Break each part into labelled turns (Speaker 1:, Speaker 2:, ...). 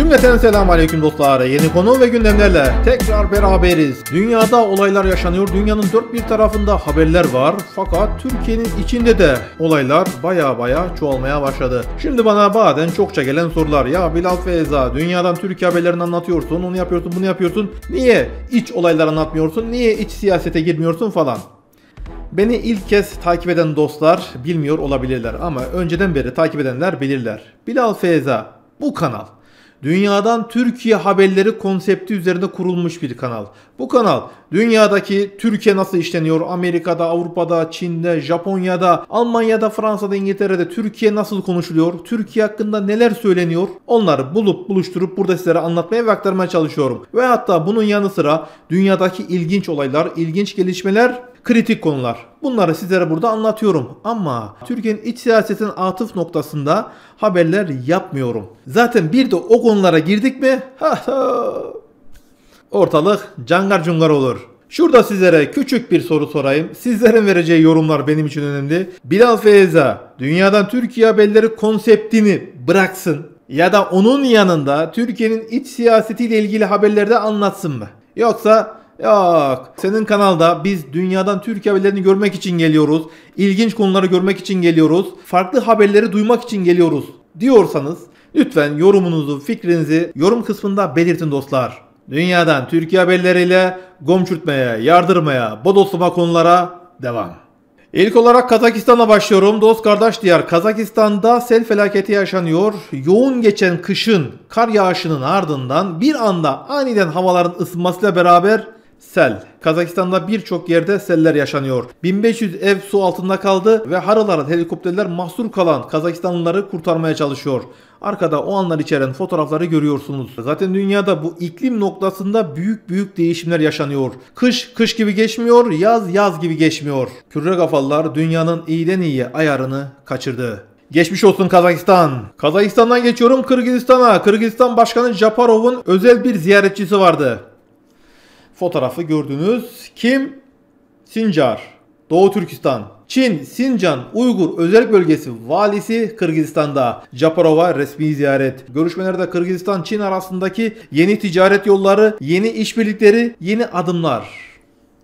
Speaker 1: Cümleten selamun aleyküm dostlar. Yeni konu ve gündemlerle tekrar beraberiz. Dünyada olaylar yaşanıyor. Dünyanın dört bir tarafında haberler var. Fakat Türkiye'nin içinde de olaylar baya baya çoğalmaya başladı. Şimdi bana bazen çokça gelen sorular. Ya Bilal Feyza dünyadan Türkiye haberlerini anlatıyorsun. Onu yapıyorsun bunu yapıyorsun. Niye iç olaylar anlatmıyorsun? Niye iç siyasete girmiyorsun falan. Beni ilk kez takip eden dostlar bilmiyor olabilirler ama önceden beri takip edenler bilirler. Bilal Feyza bu kanal Dünyadan Türkiye haberleri konsepti üzerinde kurulmuş bir kanal. Bu kanal dünyadaki Türkiye nasıl işleniyor? Amerika'da, Avrupa'da, Çin'de, Japonya'da, Almanya'da, Fransa'da, İngiltere'de Türkiye nasıl konuşuluyor? Türkiye hakkında neler söyleniyor? Onları bulup buluşturup burada sizlere anlatmaya ve aktarmaya çalışıyorum. Ve hatta bunun yanı sıra dünyadaki ilginç olaylar, ilginç gelişmeler kritik konular. Bunları sizlere burada anlatıyorum. Ama Türkiye'nin iç siyasetin atıf noktasında haberler yapmıyorum. Zaten bir de o konulara girdik mi ortalık cangar cungar olur. Şurada sizlere küçük bir soru sorayım. Sizlerin vereceği yorumlar benim için önemli. Bilal Feyza dünyadan Türkiye haberleri konseptini bıraksın ya da onun yanında Türkiye'nin iç siyasetiyle ilgili haberlerde anlatsın mı? Yoksa Yok. Senin kanalda biz dünyadan Türkiye haberlerini görmek için geliyoruz. İlginç konuları görmek için geliyoruz. Farklı haberleri duymak için geliyoruz diyorsanız lütfen yorumunuzu, fikrinizi yorum kısmında belirtin dostlar. Dünyadan Türkiye haberleriyle gomçurtmaya, yardırmaya, bodoslama konulara devam. İlk olarak Kazakistan'a başlıyorum. Dost kardeş diyar Kazakistan'da sel felaketi yaşanıyor. Yoğun geçen kışın kar yağışının ardından bir anda aniden havaların ısınmasıyla beraber Sel. Kazakistan'da birçok yerde seller yaşanıyor. 1500 ev su altında kaldı ve harıların helikopterler mahsur kalan Kazakistanlıları kurtarmaya çalışıyor. Arkada o anlar içeren fotoğrafları görüyorsunuz. Zaten dünyada bu iklim noktasında büyük büyük değişimler yaşanıyor. Kış kış gibi geçmiyor, yaz yaz gibi geçmiyor. Kürre kafalılar dünyanın iyiden iyiye ayarını kaçırdı. Geçmiş olsun Kazakistan. Kazakistan'dan geçiyorum Kırgızistan'a. Kırgızistan Başkanı Japarov'un özel bir ziyaretçisi vardı fotoğrafı gördünüz. Kim? Sincar, Doğu Türkistan. Çin, Sincan, Uygur Özel Bölgesi valisi Kırgızistan'da. Japarova resmi ziyaret. Görüşmelerde Kırgızistan, Çin arasındaki yeni ticaret yolları, yeni işbirlikleri, yeni adımlar.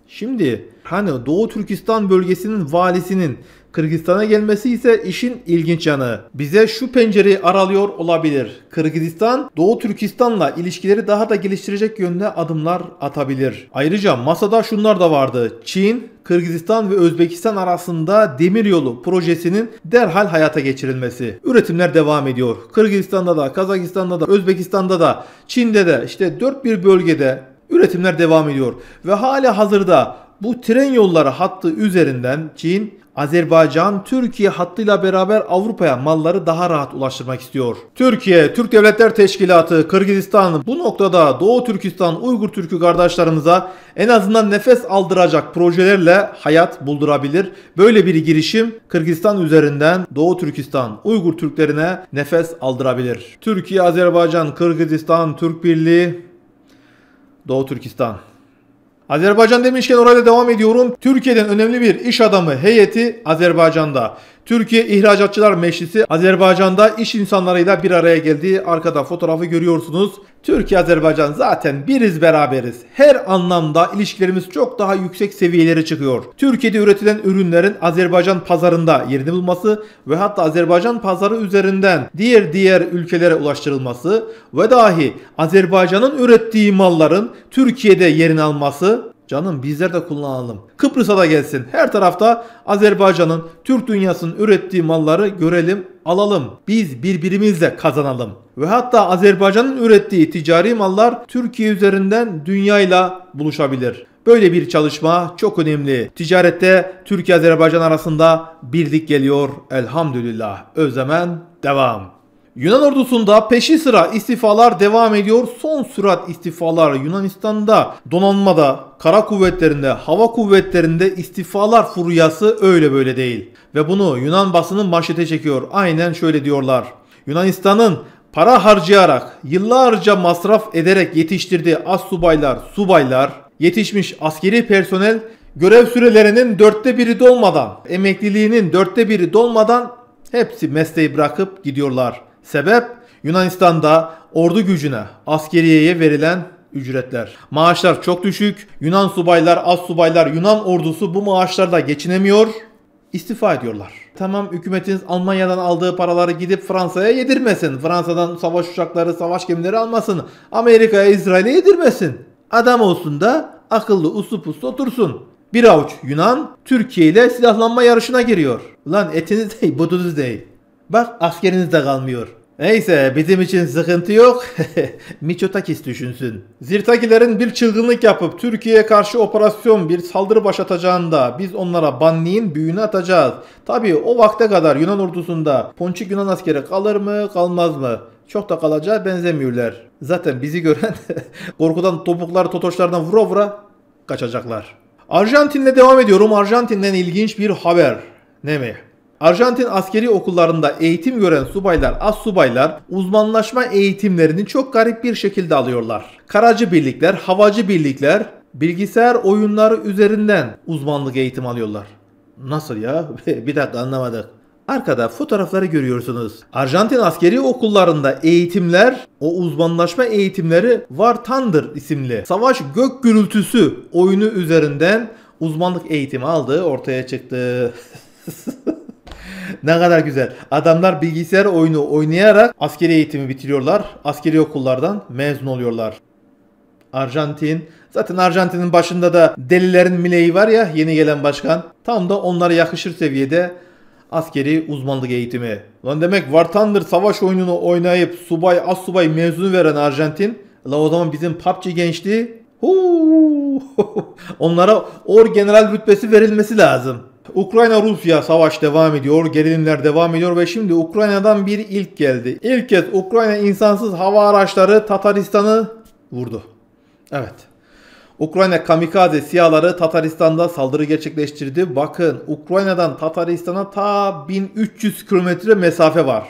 Speaker 1: Şimdi hani Doğu Türkistan bölgesinin valisinin Kırgızistan'a gelmesi ise işin ilginç yanı. Bize şu pencereyi aralıyor olabilir. Kırgızistan Doğu Türkistan'la ilişkileri daha da geliştirecek yönde adımlar atabilir. Ayrıca masada şunlar da vardı. Çin, Kırgızistan ve Özbekistan arasında demiryolu projesinin derhal hayata geçirilmesi. Üretimler devam ediyor. Kırgızistan'da da, Kazakistan'da da, Özbekistan'da da, Çin'de de işte dört bir bölgede üretimler devam ediyor. Ve hala hazırda bu tren yolları hattı üzerinden Çin Azerbaycan Türkiye hattıyla beraber Avrupa'ya malları daha rahat ulaştırmak istiyor. Türkiye, Türk Devletler Teşkilatı, Kırgızistan bu noktada Doğu Türkistan, Uygur Türkü kardeşlerimize en azından nefes aldıracak projelerle hayat buldurabilir. Böyle bir girişim Kırgızistan üzerinden Doğu Türkistan, Uygur Türklerine nefes aldırabilir. Türkiye, Azerbaycan, Kırgızistan, Türk Birliği, Doğu Türkistan. Azerbaycan demişken orayla devam ediyorum. Türkiye'den önemli bir iş adamı heyeti Azerbaycan'da. Türkiye İhracatçılar Meclisi Azerbaycan'da iş insanlarıyla bir araya geldi. Arkada fotoğrafı görüyorsunuz. Türkiye Azerbaycan zaten biriz beraberiz. Her anlamda ilişkilerimiz çok daha yüksek seviyelere çıkıyor. Türkiye'de üretilen ürünlerin Azerbaycan pazarında yerini bulması ve hatta Azerbaycan pazarı üzerinden diğer diğer ülkelere ulaştırılması ve dahi Azerbaycan'ın ürettiği malların Türkiye'de yerini alması Canım bizler de kullanalım. Kıbrıs'a da gelsin. Her tarafta Azerbaycan'ın, Türk dünyasının ürettiği malları görelim, alalım. Biz birbirimizle kazanalım. Ve hatta Azerbaycan'ın ürettiği ticari mallar Türkiye üzerinden dünyayla buluşabilir. Böyle bir çalışma çok önemli. Ticarette Türkiye-Azerbaycan arasında birlik geliyor. Elhamdülillah. Özlemen devam. Yunan ordusunda peşi sıra istifalar devam ediyor. Son sürat istifalar Yunanistan'da donanmada, kara kuvvetlerinde, hava kuvvetlerinde istifalar furyası öyle böyle değil. Ve bunu Yunan basını manşete çekiyor. Aynen şöyle diyorlar. Yunanistan'ın para harcayarak, yıllarca masraf ederek yetiştirdiği as subaylar, subaylar, yetişmiş askeri personel görev sürelerinin dörtte biri dolmadan, emekliliğinin dörtte biri dolmadan hepsi mesleği bırakıp gidiyorlar. Sebep Yunanistan'da ordu gücüne, askeriyeye verilen ücretler. Maaşlar çok düşük. Yunan subaylar, az subaylar, Yunan ordusu bu maaşlarla geçinemiyor. istifa ediyorlar. Tamam hükümetiniz Almanya'dan aldığı paraları gidip Fransa'ya yedirmesin. Fransa'dan savaş uçakları, savaş gemileri almasın. Amerika'ya, İsrail'e yedirmesin. Adam olsun da akıllı uslu puslu otursun. Bir avuç Yunan Türkiye ile silahlanma yarışına giriyor. Ulan etiniz değil, budunuz değil. Bak askeriniz de kalmıyor. Neyse bizim için sıkıntı yok. Miçotakis düşünsün. Zirtakilerin bir çılgınlık yapıp Türkiye'ye karşı operasyon bir saldırı başlatacağında biz onlara banliğin büyüğünü atacağız. Tabi o vakte kadar Yunan ordusunda ponçik Yunan askeri kalır mı kalmaz mı? Çok da kalacağı benzemiyorlar. Zaten bizi gören korkudan topuklar totoşlardan vura vura kaçacaklar. Arjantin'le devam ediyorum. Arjantin'den ilginç bir haber. Ne mi? Arjantin askeri okullarında eğitim gören subaylar, az subaylar uzmanlaşma eğitimlerini çok garip bir şekilde alıyorlar. Karacı birlikler, havacı birlikler bilgisayar oyunları üzerinden uzmanlık eğitim alıyorlar. Nasıl ya? bir dakika anlamadık. Arkada fotoğrafları görüyorsunuz. Arjantin askeri okullarında eğitimler, o uzmanlaşma eğitimleri War Thunder isimli savaş gök gürültüsü oyunu üzerinden uzmanlık eğitimi aldığı ortaya çıktı. ne kadar güzel. Adamlar bilgisayar oyunu oynayarak askeri eğitimi bitiriyorlar. Askeri okullardan mezun oluyorlar. Arjantin. Zaten Arjantin'in başında da delilerin mileyi var ya yeni gelen başkan. Tam da onlara yakışır seviyede askeri uzmanlık eğitimi. Lan demek War Thunder savaş oyununu oynayıp subay az subay mezunu veren Arjantin. La o zaman bizim PUBG gençliği huu, onlara or general rütbesi verilmesi lazım. Ukrayna-Rusya savaş devam ediyor, gerilimler devam ediyor ve şimdi Ukrayna'dan bir ilk geldi. İlk kez Ukrayna insansız hava araçları Tataristan'ı vurdu. Evet. Ukrayna kamikaze siyaları Tataristan'da saldırı gerçekleştirdi. Bakın Ukrayna'dan Tataristan'a ta 1300 kilometre mesafe var.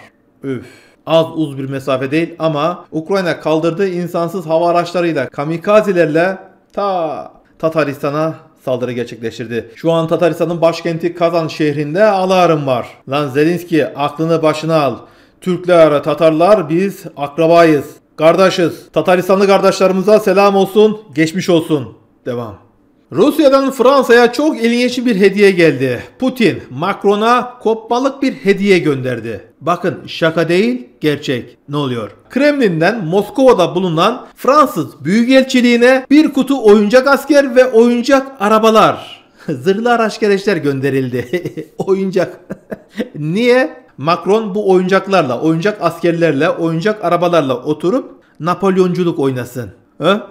Speaker 1: Üf. Az uz bir mesafe değil ama Ukrayna kaldırdığı insansız hava araçlarıyla kamikazelerle ta Tataristan'a saldırı gerçekleştirdi. Şu an Tataristan'ın başkenti Kazan şehrinde alarm var. Lan Zelenski aklını başına al. Türkler, Tatarlar biz akrabayız. Kardeşiz. Tataristanlı kardeşlerimize selam olsun. Geçmiş olsun. Devam. Rusya'dan Fransa'ya çok ilginç bir hediye geldi. Putin Macron'a kopmalık bir hediye gönderdi. Bakın şaka değil gerçek. Ne oluyor? Kremlin'den Moskova'da bulunan Fransız Büyükelçiliğine bir kutu oyuncak asker ve oyuncak arabalar. Zırhlı araç gereçler gönderildi. oyuncak. Niye? Macron bu oyuncaklarla, oyuncak askerlerle, oyuncak arabalarla oturup Napolyonculuk oynasın. Ha?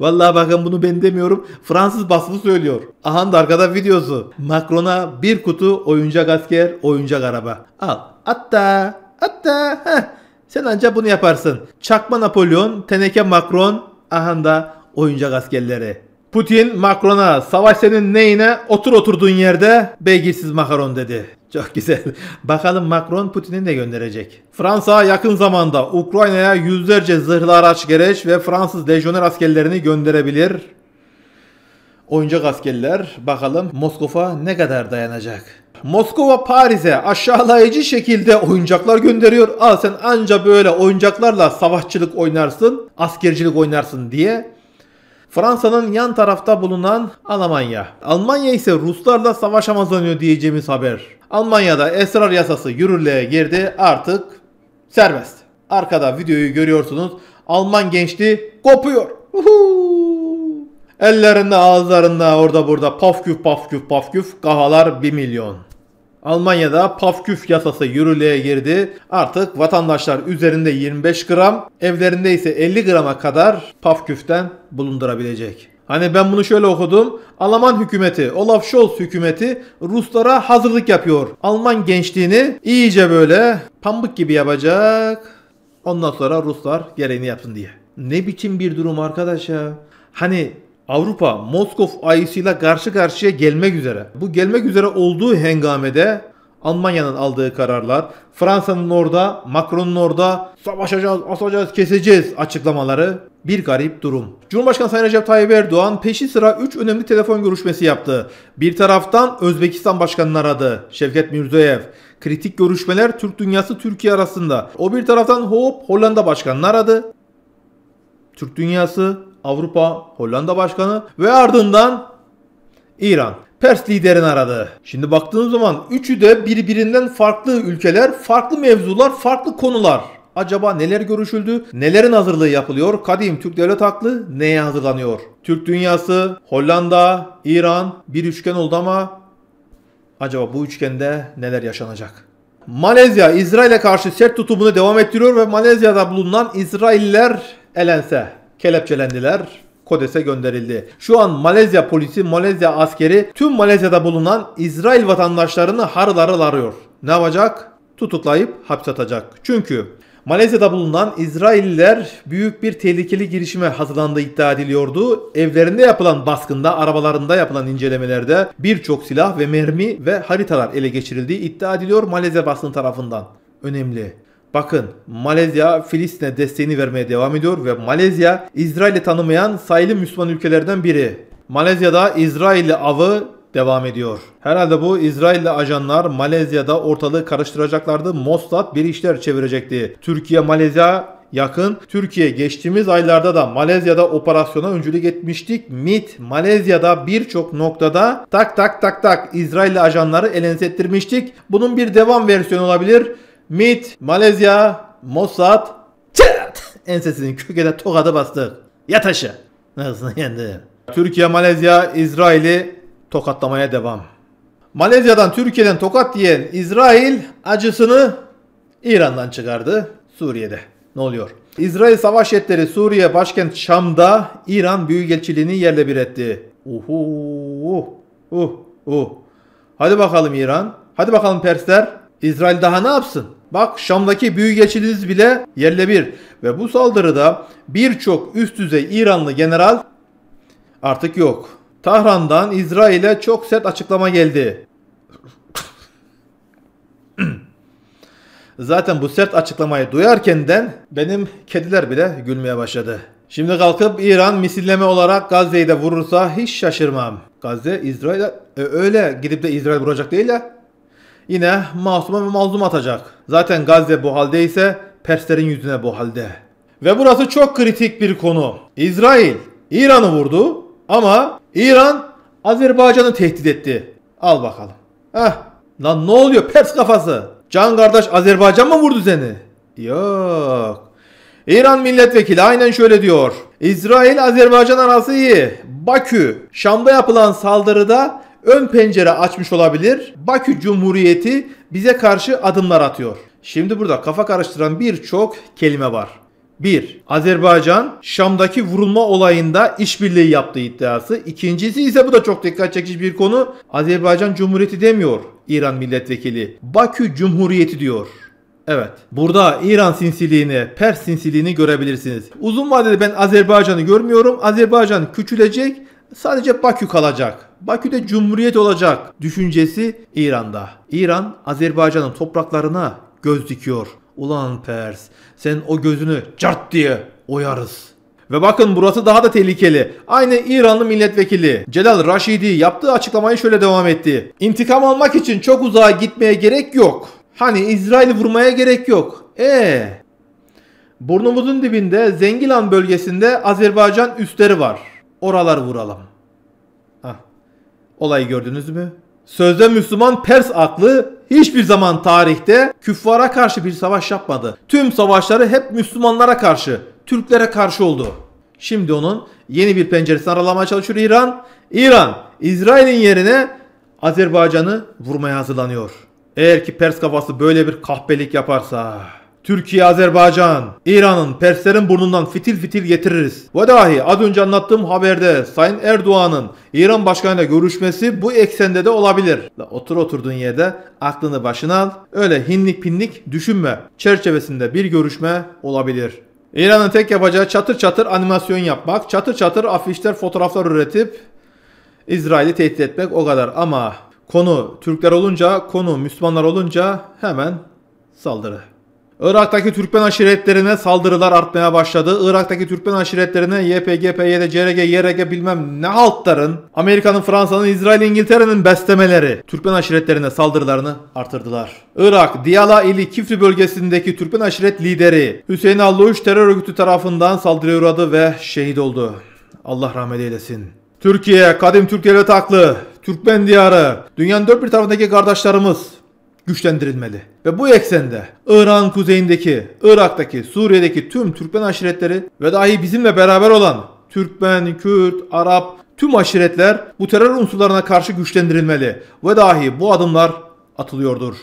Speaker 1: Vallahi bakın bunu ben demiyorum. Fransız basını söylüyor. Aha da arkada videosu. Macron'a bir kutu oyuncak asker, oyuncak araba. Al. Hatta, hatta. Heh. Sen ancak bunu yaparsın. Çakma Napolyon, teneke Macron, aha da oyuncak askerleri. Putin Macron'a savaş senin neyine otur oturduğun yerde beygirsiz makaron dedi. Çok güzel. Bakalım Macron Putin'i ne gönderecek? Fransa yakın zamanda Ukrayna'ya yüzlerce zırhlı araç gereç ve Fransız lejyoner askerlerini gönderebilir. Oyuncak askerler bakalım Moskova ne kadar dayanacak? Moskova Paris'e aşağılayıcı şekilde oyuncaklar gönderiyor. Al sen anca böyle oyuncaklarla savaşçılık oynarsın, askercilik oynarsın diye Fransa'nın yan tarafta bulunan Almanya. Almanya ise Ruslarla savaşa hazırlanıyor diyeceğimiz haber. Almanya'da esrar yasası yürürlüğe girdi artık serbest. Arkada videoyu görüyorsunuz. Alman gençliği kopuyor. Uhu. Ellerinde ağızlarında orada burada pafküf pafküf pafküf kahalar 1 milyon. Almanya'da pafküf yasası yürürlüğe girdi. Artık vatandaşlar üzerinde 25 gram, evlerinde ise 50 grama kadar pafküften bulundurabilecek. Hani ben bunu şöyle okudum. Alman hükümeti, Olaf Scholz hükümeti Ruslara hazırlık yapıyor. Alman gençliğini iyice böyle pambık gibi yapacak. Ondan sonra Ruslar gereğini yapsın diye. Ne biçim bir durum arkadaş ya. Hani Avrupa Moskov ayısıyla karşı karşıya gelmek üzere. Bu gelmek üzere olduğu hengamede Almanya'nın aldığı kararlar, Fransa'nın orada, Macron'un orada savaşacağız, asacağız, keseceğiz açıklamaları bir garip durum. Cumhurbaşkanı Sayın Recep Tayyip Erdoğan peşi sıra 3 önemli telefon görüşmesi yaptı. Bir taraftan Özbekistan Başkanı'nı aradı Şevket Mirziyoyev. Kritik görüşmeler Türk dünyası Türkiye arasında. O bir taraftan hop Hollanda başkanını aradı. Türk dünyası, Avrupa, Hollanda başkanı ve ardından İran. Pers liderini aradı. Şimdi baktığınız zaman üçü de birbirinden farklı ülkeler, farklı mevzular, farklı konular. Acaba neler görüşüldü? Nelerin hazırlığı yapılıyor? Kadim Türk devlet aklı neye hazırlanıyor? Türk dünyası, Hollanda, İran bir üçgen oldu ama acaba bu üçgende neler yaşanacak? Malezya İsrail'e karşı sert tutumunu devam ettiriyor ve Malezya'da bulunan İsrailler elense, kelepçelendiler, Kodes'e gönderildi. Şu an Malezya polisi, Malezya askeri tüm Malezya'da bulunan İsrail vatandaşlarını harıl harıl arıyor. Ne yapacak? Tutuklayıp hapse atacak. Çünkü Malezya'da bulunan İsrailliler büyük bir tehlikeli girişime hazırlandığı iddia ediliyordu. Evlerinde yapılan baskında, arabalarında yapılan incelemelerde birçok silah ve mermi ve haritalar ele geçirildiği iddia ediliyor Malezya basını tarafından. Önemli. Bakın Malezya Filistin'e desteğini vermeye devam ediyor ve Malezya İsrail'i tanımayan sayılı Müslüman ülkelerden biri. Malezya'da İsrailli avı devam ediyor. Herhalde bu İsrailli ajanlar Malezya'da ortalığı karıştıracaklardı. Mossad bir işler çevirecekti. Türkiye Malezya yakın. Türkiye geçtiğimiz aylarda da Malezya'da operasyona öncülük etmiştik. MIT Malezya'da birçok noktada tak tak tak tak İsrailli ajanları elense ettirmiştik. Bunun bir devam versiyonu olabilir. MIT, Malezya, Mossad çat ensesinin kökede tokadı bastık. Yat aşağı. Nasıl yendi? Türkiye, Malezya, İsrail'i tokatlamaya devam. Malezya'dan Türkiye'den tokat diyen İsrail acısını İran'dan çıkardı Suriye'de. Ne oluyor? İsrail savaş jetleri Suriye başkent Şam'da İran büyükelçiliğini yerle bir etti. Uhu, uh, uh. Hadi bakalım İran. Hadi bakalım Persler. İsrail daha ne yapsın? Bak Şam'daki büyükelçiliğiniz bile yerle bir. Ve bu saldırıda birçok üst düzey İranlı general artık yok. Tahran'dan İsrail'e çok sert açıklama geldi. Zaten bu sert açıklamayı duyarkenden benim kediler bile gülmeye başladı. Şimdi kalkıp İran misilleme olarak Gazze'yi de vurursa hiç şaşırmam. Gazze İsrail'e e, öyle gidip de İsrail vuracak değil ya. Yine masuma ve mazlum atacak. Zaten Gazze bu haldeyse Perslerin yüzüne bu halde. Ve burası çok kritik bir konu. İsrail İran'ı vurdu ama İran Azerbaycan'ı tehdit etti. Al bakalım. Heh. Lan ne oluyor Pers kafası? Can kardeş Azerbaycan mı vurdu seni? Yok. İran milletvekili aynen şöyle diyor. İsrail Azerbaycan arası iyi. Bakü Şam'da yapılan saldırıda ön pencere açmış olabilir. Bakü Cumhuriyeti bize karşı adımlar atıyor. Şimdi burada kafa karıştıran birçok kelime var. 1. Azerbaycan Şam'daki vurulma olayında işbirliği yaptığı iddiası. İkincisi ise bu da çok dikkat çekici bir konu. Azerbaycan Cumhuriyeti demiyor İran milletvekili. Bakü Cumhuriyeti diyor. Evet. Burada İran sinsiliğini, Pers sinsiliğini görebilirsiniz. Uzun vadede ben Azerbaycan'ı görmüyorum. Azerbaycan küçülecek. Sadece Bakü kalacak. Bakü'de cumhuriyet olacak düşüncesi İran'da. İran Azerbaycan'ın topraklarına göz dikiyor. Ulan Pers sen o gözünü cart diye oyarız. Ve bakın burası daha da tehlikeli. Aynı İranlı milletvekili Celal Raşidi yaptığı açıklamayı şöyle devam etti. İntikam almak için çok uzağa gitmeye gerek yok. Hani İsrail'i vurmaya gerek yok. E Burnumuzun dibinde Zengilan bölgesinde Azerbaycan üsleri var. Oraları vuralım. Hah. Olayı gördünüz mü? Sözde Müslüman Pers aklı hiçbir zaman tarihte küffara karşı bir savaş yapmadı. Tüm savaşları hep Müslümanlara karşı, Türklere karşı oldu. Şimdi onun yeni bir penceresini aralamaya çalışıyor İran. İran, İsrail'in yerine Azerbaycan'ı vurmaya hazırlanıyor. Eğer ki Pers kafası böyle bir kahpelik yaparsa... Türkiye, Azerbaycan, İran'ın Perslerin burnundan fitil fitil getiririz. Ve dahi az önce anlattığım haberde Sayın Erdoğan'ın İran başkanıyla görüşmesi bu eksende de olabilir. La otur oturduğun yerde aklını başına al. Öyle hinlik pinlik düşünme. Çerçevesinde bir görüşme olabilir. İran'ın tek yapacağı çatır çatır animasyon yapmak, çatır çatır afişler, fotoğraflar üretip İsrail'i tehdit etmek o kadar. Ama konu Türkler olunca, konu Müslümanlar olunca hemen saldırı. Irak'taki Türkmen aşiretlerine saldırılar artmaya başladı. Irak'taki Türkmen aşiretlerine YPG, PYD, CRG, YRG bilmem ne haltların Amerika'nın, Fransa'nın, İsrail, İngiltere'nin beslemeleri Türkmen aşiretlerine saldırılarını artırdılar. Irak, Diyala ili Kifri bölgesindeki Türkmen aşiret lideri Hüseyin Alluş terör örgütü tarafından saldırıya uğradı ve şehit oldu. Allah rahmet eylesin. Türkiye, kadim Türk devleti haklı. Türkmen diyarı, dünyanın dört bir tarafındaki kardeşlerimiz güçlendirilmeli. Ve bu eksende İran kuzeyindeki, Irak'taki, Suriye'deki tüm Türkmen aşiretleri ve dahi bizimle beraber olan Türkmen, Kürt, Arap tüm aşiretler bu terör unsurlarına karşı güçlendirilmeli ve dahi bu adımlar atılıyordur.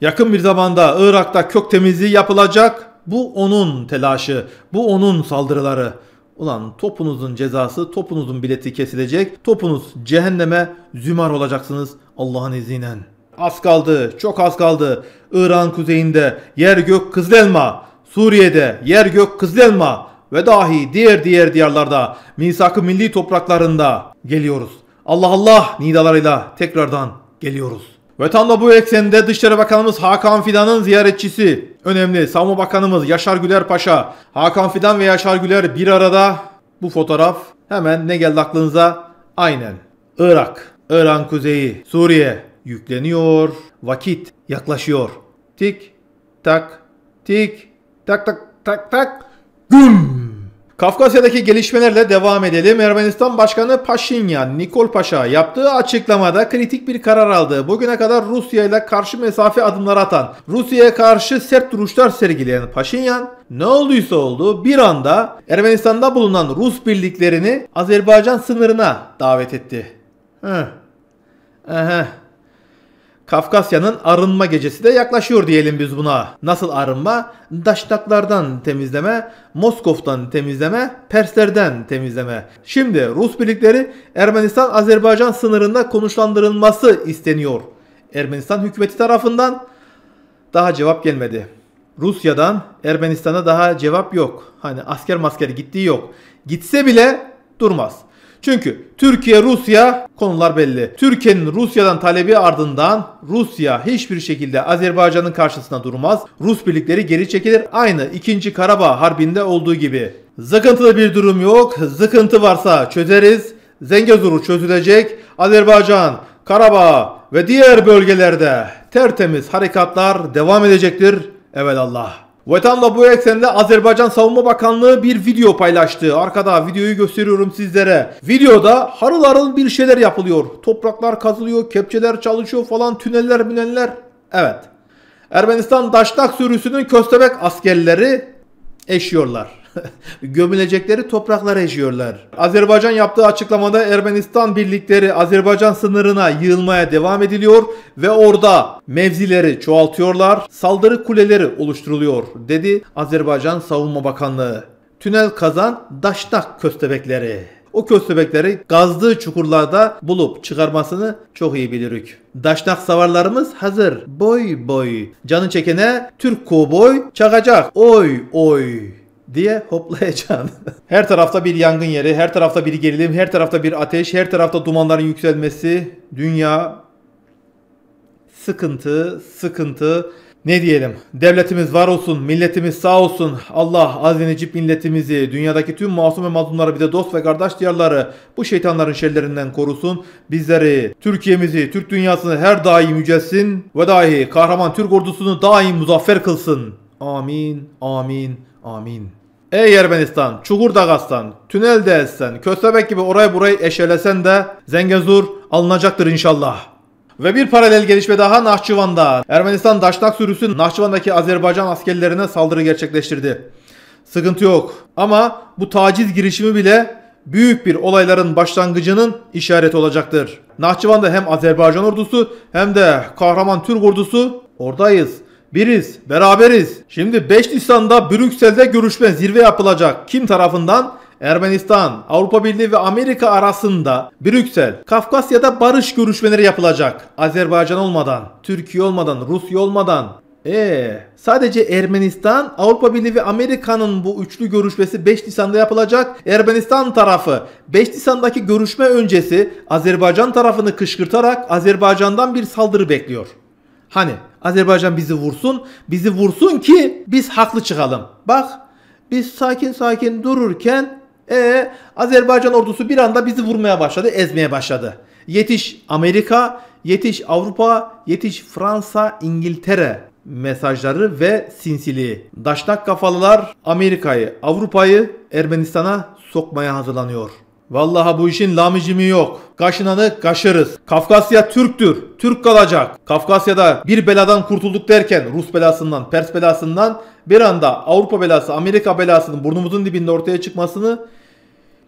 Speaker 1: Yakın bir zamanda Irak'ta kök temizliği yapılacak. Bu onun telaşı, bu onun saldırıları. Ulan topunuzun cezası, topunuzun bileti kesilecek. Topunuz cehenneme zümar olacaksınız Allah'ın izniyle. Az kaldı, çok az kaldı. İran kuzeyinde yer gök kızılelma, Suriye'de yer gök kızılelma ve dahi diğer diğer diyarlarda misak-ı milli topraklarında geliyoruz. Allah Allah nidalarıyla tekrardan geliyoruz. Ve tam da bu eksende Dışişleri Bakanımız Hakan Fidan'ın ziyaretçisi, önemli Savunma Bakanımız Yaşar Güler Paşa, Hakan Fidan ve Yaşar Güler bir arada bu fotoğraf hemen ne geldi aklınıza? Aynen. Irak, İran kuzeyi, Suriye yükleniyor, vakit yaklaşıyor. Tik tak tik tak tak tak tak güm. Kafkasya'daki gelişmelerle devam edelim. Ermenistan Başkanı Paşinyan, Nikol Paşa yaptığı açıklamada kritik bir karar aldı. Bugüne kadar Rusya ile karşı mesafe adımlar atan, Rusya'ya karşı sert duruşlar sergileyen Paşinyan, ne olduysa oldu bir anda Ermenistan'da bulunan Rus birliklerini Azerbaycan sınırına davet etti. Heh. Aha. Kafkasya'nın arınma gecesi de yaklaşıyor diyelim biz buna. Nasıl arınma? Daşnaklardan temizleme, Moskov'dan temizleme, Perslerden temizleme. Şimdi Rus birlikleri Ermenistan-Azerbaycan sınırında konuşlandırılması isteniyor. Ermenistan hükümeti tarafından daha cevap gelmedi. Rusya'dan Ermenistan'a daha cevap yok. Hani asker masker gittiği yok. Gitse bile durmaz. Çünkü Türkiye Rusya konular belli. Türkiye'nin Rusya'dan talebi ardından Rusya hiçbir şekilde Azerbaycan'ın karşısına durmaz. Rus birlikleri geri çekilir. Aynı 2. Karabağ Harbi'nde olduğu gibi. Zıkıntılı bir durum yok. Zıkıntı varsa çözeriz. Zengezur çözülecek. Azerbaycan, Karabağ ve diğer bölgelerde tertemiz harekatlar devam edecektir. Evet Da bu eksende Azerbaycan Savunma Bakanlığı bir video paylaştı. Arkada videoyu gösteriyorum sizlere. Videoda harıl harıl bir şeyler yapılıyor. Topraklar kazılıyor, kepçeler çalışıyor falan, tüneller müneller. Evet. Ermenistan Daşnak sürüsünün köstebek askerleri eşiyorlar. Gömülecekleri topraklara eşiyorlar. Azerbaycan yaptığı açıklamada Ermenistan birlikleri Azerbaycan sınırına yığılmaya devam ediliyor ve orada mevzileri çoğaltıyorlar, saldırı kuleleri oluşturuluyor dedi Azerbaycan Savunma Bakanlığı. Tünel kazan Daşnak köstebekleri. O köstebekleri gazdığı çukurlarda bulup çıkarmasını çok iyi bilirik. Daşnak savarlarımız hazır. Boy boy. Canı çekene Türk kovboy çakacak. Oy oy diye hoplayacaksın. her tarafta bir yangın yeri, her tarafta bir gerilim, her tarafta bir ateş, her tarafta dumanların yükselmesi. Dünya sıkıntı, sıkıntı. Ne diyelim? Devletimiz var olsun, milletimiz sağ olsun. Allah azinecip milletimizi, dünyadaki tüm masum ve mazlumları bir de dost ve kardeş diyarları bu şeytanların şerlerinden korusun. Bizleri, Türkiye'mizi, Türk dünyasını her daim yücelsin ve dahi kahraman Türk ordusunu daim muzaffer kılsın. Amin, amin, amin. Ey Ermenistan, Çukur Dagastan, Tünel de etsen, Köstebek gibi orayı burayı eşelesen de Zengezur alınacaktır inşallah. Ve bir paralel gelişme daha Nahçıvan'da. Ermenistan Daşnak sürüsü Nahçıvan'daki Azerbaycan askerlerine saldırı gerçekleştirdi. Sıkıntı yok. Ama bu taciz girişimi bile büyük bir olayların başlangıcının işareti olacaktır. Nahçıvan'da hem Azerbaycan ordusu hem de kahraman Türk ordusu oradayız. Biriz, beraberiz. Şimdi 5 Nisan'da Brüksel'de görüşme zirve yapılacak. Kim tarafından? Ermenistan, Avrupa Birliği ve Amerika arasında Brüksel, Kafkasya'da barış görüşmeleri yapılacak. Azerbaycan olmadan, Türkiye olmadan, Rusya olmadan. Ee, sadece Ermenistan, Avrupa Birliği ve Amerika'nın bu üçlü görüşmesi 5 Nisan'da yapılacak. Ermenistan tarafı 5 Nisan'daki görüşme öncesi Azerbaycan tarafını kışkırtarak Azerbaycan'dan bir saldırı bekliyor. Hani Azerbaycan bizi vursun. Bizi vursun ki biz haklı çıkalım. Bak biz sakin sakin dururken e Azerbaycan ordusu bir anda bizi vurmaya başladı, ezmeye başladı. Yetiş Amerika, yetiş Avrupa, yetiş Fransa, İngiltere mesajları ve sinsiliği. Daşnak kafalılar Amerika'yı, Avrupa'yı Ermenistan'a sokmaya hazırlanıyor. Vallahi bu işin lamicimi yok. Kaşınanı kaşırız. Kafkasya Türktür. Türk kalacak. Kafkasya'da bir beladan kurtulduk derken Rus belasından, Pers belasından bir anda Avrupa belası, Amerika belasının burnumuzun dibinde ortaya çıkmasını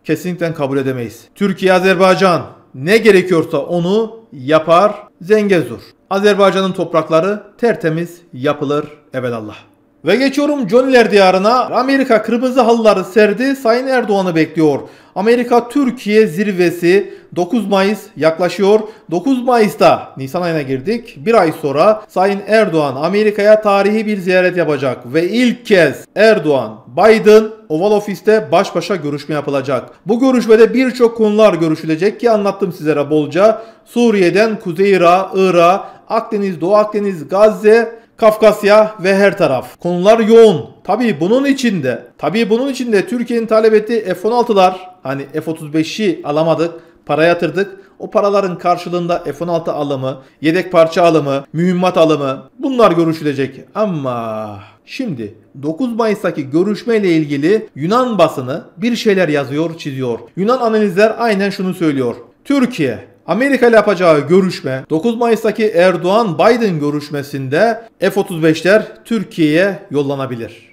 Speaker 1: kesinlikle kabul edemeyiz. Türkiye, Azerbaycan ne gerekiyorsa onu yapar Zengezur. Azerbaycan'ın toprakları tertemiz yapılır evelallah. Ve geçiyorum Johnny'ler diyarına. Amerika kırmızı halıları serdi. Sayın Erdoğan'ı bekliyor. Amerika Türkiye zirvesi 9 Mayıs yaklaşıyor. 9 Mayıs'ta Nisan ayına girdik. Bir ay sonra Sayın Erdoğan Amerika'ya tarihi bir ziyaret yapacak. Ve ilk kez Erdoğan, Biden Oval Ofis'te baş başa görüşme yapılacak. Bu görüşmede birçok konular görüşülecek ki anlattım sizlere bolca. Suriye'den Kuzey Irak, Irak, Akdeniz, Doğu Akdeniz, Gazze, Kafkasya ve her taraf. Konular yoğun. Tabii bunun içinde, tabii bunun içinde Türkiye'nin talep ettiği F-16'lar, hani F-35'i alamadık, para yatırdık. O paraların karşılığında F-16 alımı, yedek parça alımı, mühimmat alımı bunlar görüşülecek. Ama şimdi 9 Mayıs'taki görüşmeyle ilgili Yunan basını bir şeyler yazıyor, çiziyor. Yunan analizler aynen şunu söylüyor. Türkiye Amerika ile yapacağı görüşme 9 Mayıs'taki Erdoğan-Biden görüşmesinde F-35'ler Türkiye'ye yollanabilir.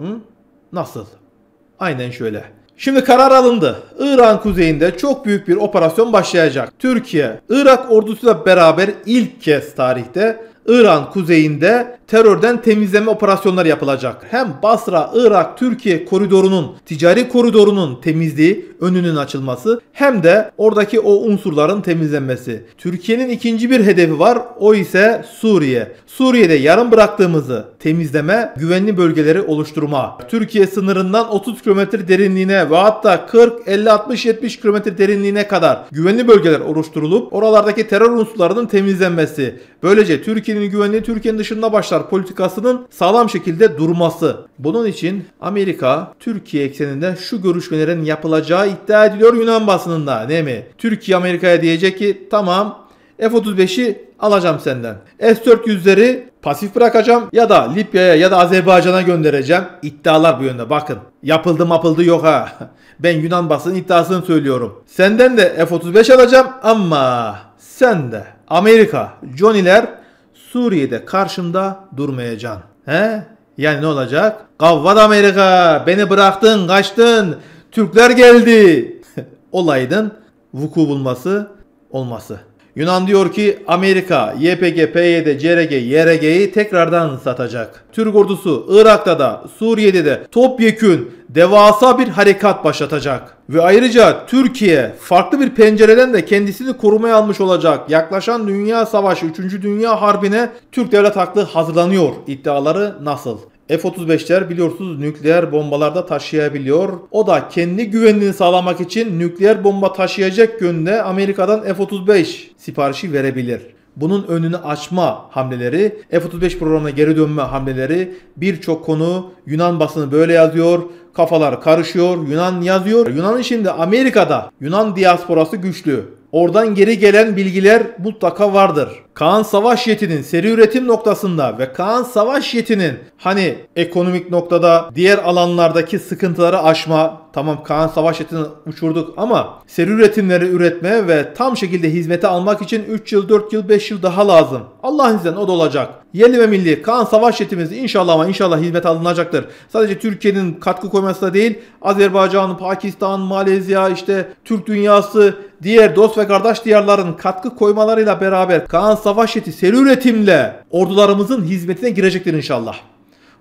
Speaker 1: Hı? Nasıl? Aynen şöyle. Şimdi karar alındı. İran kuzeyinde çok büyük bir operasyon başlayacak. Türkiye, Irak ordusuyla beraber ilk kez tarihte İran kuzeyinde terörden temizleme operasyonları yapılacak. Hem Basra, Irak, Türkiye koridorunun, ticari koridorunun temizliği, önünün açılması hem de oradaki o unsurların temizlenmesi. Türkiye'nin ikinci bir hedefi var. O ise Suriye. Suriye'de yarım bıraktığımızı temizleme, güvenli bölgeleri oluşturma. Türkiye sınırından 30 kilometre derinliğine ve hatta 40, 50, 60, 70 kilometre derinliğine kadar güvenli bölgeler oluşturulup oralardaki terör unsurlarının temizlenmesi. Böylece Türkiye'nin güvenliği Türkiye'nin dışında başlar politikasının sağlam şekilde durması. Bunun için Amerika Türkiye ekseninde şu görüşmelerin yapılacağı iddia ediliyor Yunan basınında. Ne mi? Türkiye Amerika'ya diyecek ki tamam F-35'i alacağım senden. S-400'leri pasif bırakacağım ya da Libya'ya ya da Azerbaycan'a göndereceğim. İddialar bu yönde bakın. Yapıldı mapıldı yok ha. Ben Yunan basının iddiasını söylüyorum. Senden de F-35 alacağım ama sen de Amerika, Johnny'ler Suriye'de karşımda durmayacaksın. He? Yani ne olacak? Kavvat Amerika beni bıraktın kaçtın Türkler geldi. Olaydın vuku bulması olması. Yunan diyor ki Amerika YPG, PYD, CRG, YRG'yi tekrardan satacak. Türk ordusu Irak'ta da Suriye'de de topyekün devasa bir harekat başlatacak. Ve ayrıca Türkiye farklı bir pencereden de kendisini korumaya almış olacak. Yaklaşan Dünya Savaşı 3. Dünya Harbi'ne Türk devlet aklı hazırlanıyor iddiaları nasıl? F-35'ler biliyorsunuz nükleer bombalarda taşıyabiliyor. O da kendi güvenliğini sağlamak için nükleer bomba taşıyacak yönde Amerika'dan F-35 siparişi verebilir. Bunun önünü açma hamleleri, F-35 programına geri dönme hamleleri birçok konu Yunan basını böyle yazıyor. Kafalar karışıyor. Yunan yazıyor. Yunan'ın şimdi Amerika'da Yunan diasporası güçlü. Oradan geri gelen bilgiler mutlaka vardır. Kaan Savaş Yeti'nin seri üretim noktasında ve Kaan Savaş Yeti'nin hani ekonomik noktada diğer alanlardaki sıkıntıları aşma tamam Kaan Savaş Yeti'ni uçurduk ama seri üretimleri üretme ve tam şekilde hizmete almak için 3 yıl 4 yıl 5 yıl daha lazım. Allah'ın izniyle o da olacak. Yerli ve milli Kaan Savaş Yetimiz inşallah ama inşallah hizmete alınacaktır. Sadece Türkiye'nin katkı koyması da değil Azerbaycan, Pakistan, Malezya işte Türk dünyası diğer dost ve kardeş diyarların katkı koymalarıyla beraber Kaan Savaş Yeti seri üretimle ordularımızın hizmetine girecektir inşallah.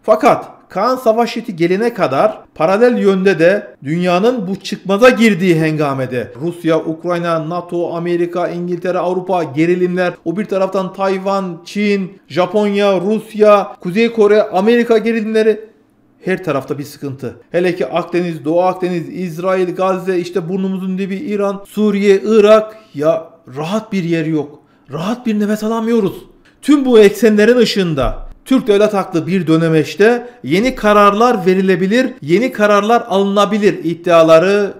Speaker 1: Fakat Kaan Savaş Yeti gelene kadar paralel yönde de dünyanın bu çıkmaza girdiği hengamede Rusya, Ukrayna, NATO, Amerika, İngiltere, Avrupa gerilimler o bir taraftan Tayvan, Çin, Japonya, Rusya, Kuzey Kore, Amerika gerilimleri her tarafta bir sıkıntı. Hele ki Akdeniz, Doğu Akdeniz, İsrail, Gazze, işte burnumuzun dibi İran, Suriye, Irak ya rahat bir yer yok. Rahat bir nefes alamıyoruz. Tüm bu eksenlerin ışığında Türk devlet haklı bir dönemeçte yeni kararlar verilebilir, yeni kararlar alınabilir iddiaları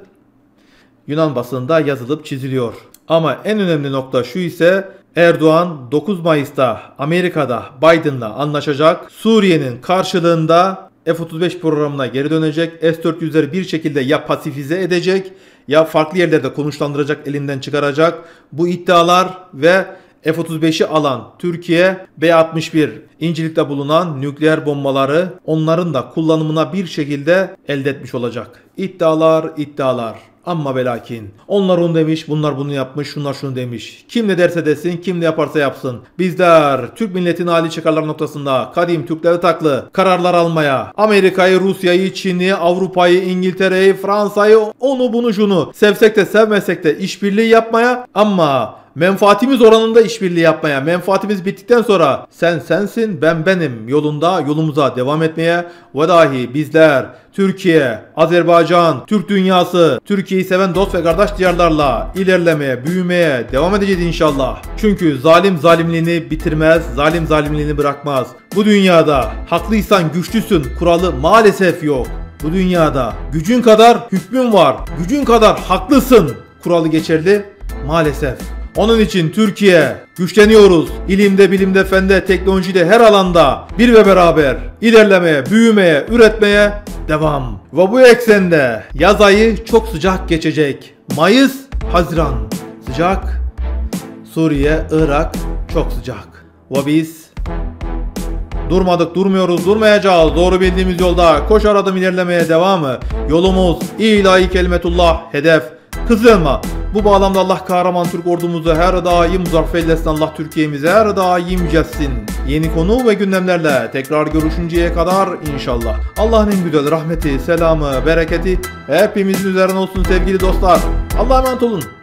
Speaker 1: Yunan basında yazılıp çiziliyor. Ama en önemli nokta şu ise Erdoğan 9 Mayıs'ta Amerika'da Biden'la anlaşacak. Suriye'nin karşılığında F-35 programına geri dönecek. S-400'leri bir şekilde ya pasifize edecek ya farklı yerlerde konuşlandıracak, elinden çıkaracak. Bu iddialar ve F-35'i alan Türkiye B-61 İncirlik'te bulunan nükleer bombaları onların da kullanımına bir şekilde elde etmiş olacak. İddialar, iddialar. Amma belakin. Onlar onu demiş, bunlar bunu yapmış, şunlar şunu demiş. Kim ne derse desin, kim ne yaparsa yapsın. Bizler Türk milletin hali çıkarlar noktasında kadim Türklere taklı kararlar almaya, Amerika'yı, Rusya'yı, Çin'i, Avrupa'yı, İngiltere'yi, Fransa'yı, onu bunu şunu sevsek de sevmesek de işbirliği yapmaya ama menfaatimiz oranında işbirliği yapmaya, menfaatimiz bittikten sonra sen sensin, ben benim yolunda yolumuza devam etmeye ve dahi bizler Türkiye, Azerbaycan, Türk dünyası, Türkiye'yi seven dost ve kardeş diyarlarla ilerlemeye, büyümeye devam edeceğiz inşallah. Çünkü zalim zalimliğini bitirmez, zalim zalimliğini bırakmaz. Bu dünyada haklıysan güçlüsün kuralı maalesef yok. Bu dünyada gücün kadar hükmün var, gücün kadar haklısın kuralı geçerli maalesef. Onun için Türkiye güçleniyoruz. İlimde, bilimde, fende, teknolojide her alanda bir ve beraber ilerlemeye, büyümeye, üretmeye devam. Ve bu eksende yaz ayı çok sıcak geçecek. Mayıs, Haziran sıcak. Suriye, Irak çok sıcak. Ve biz Durmadık, durmuyoruz, durmayacağız. Doğru bildiğimiz yolda koşar adım ilerlemeye devamı. Yolumuz ilahi kelimetullah, hedef. Kızılma. Bu bağlamda Allah kahraman Türk ordumuzu her daim muzaffer eylesin. Allah Türkiye'mizi her daim yücelsin. Yeni konu ve gündemlerle tekrar görüşünceye kadar inşallah. Allah'ın en güzel rahmeti, selamı, bereketi hepimizin üzerine olsun sevgili dostlar. Allah'a emanet olun.